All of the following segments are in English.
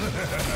Ha ha ha!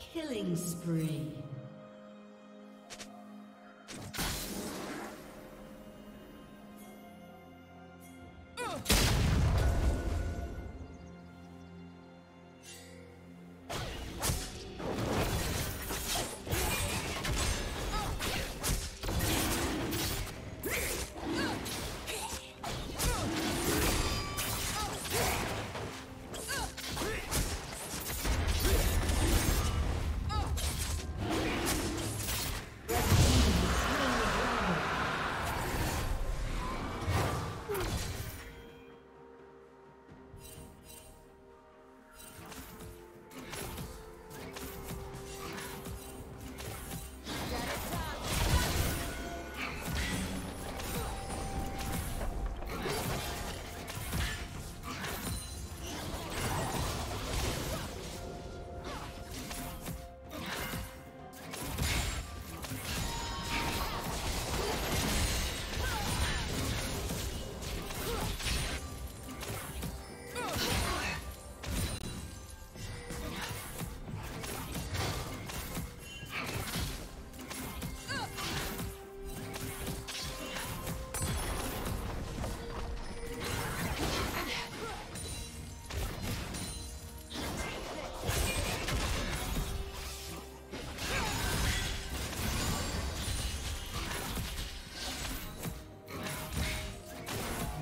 Killing spree.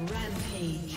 Rampage.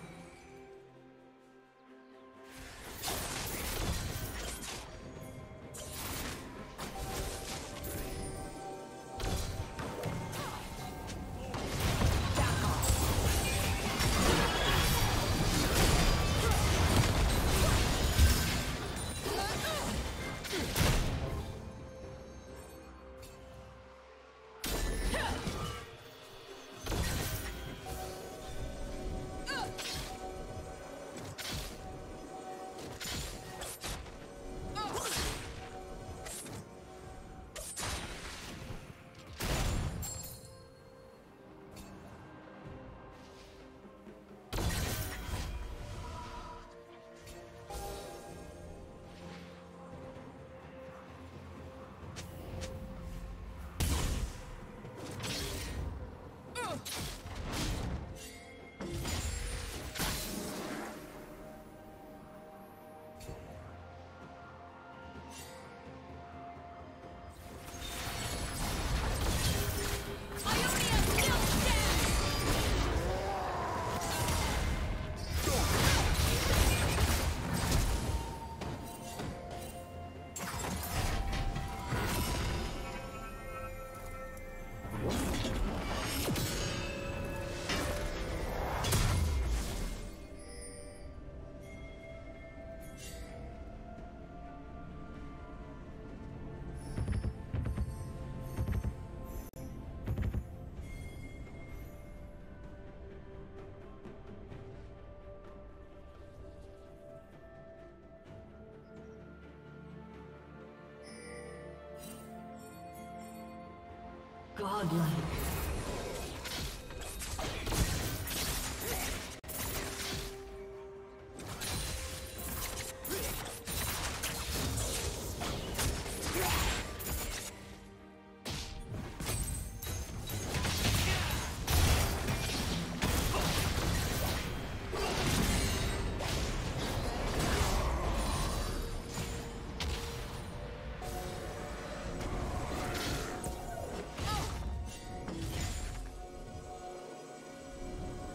Godlike.